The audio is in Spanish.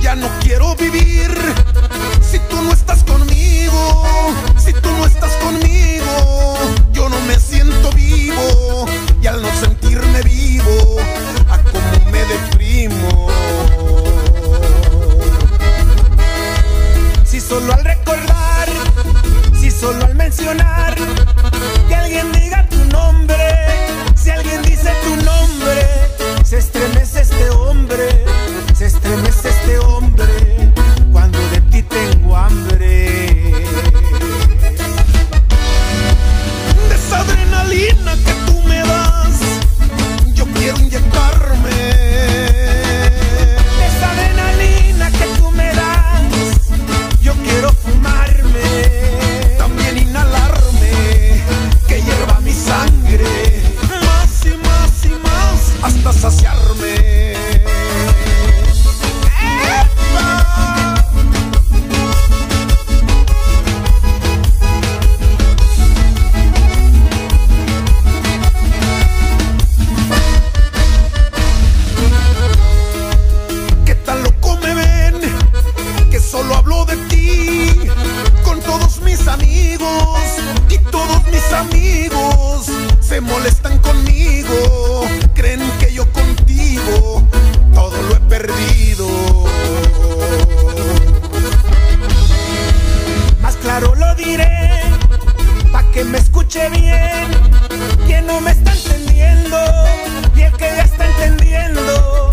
ya no quiero vivir. Si tú no estás conmigo, si tú no estás conmigo, yo no me siento vivo. Y al no sentirme vivo, a como me deprimo. Si solo al recordar, si solo al mencionar and escuche bien. Quien no me está entendiendo, y el que ya está entendiendo.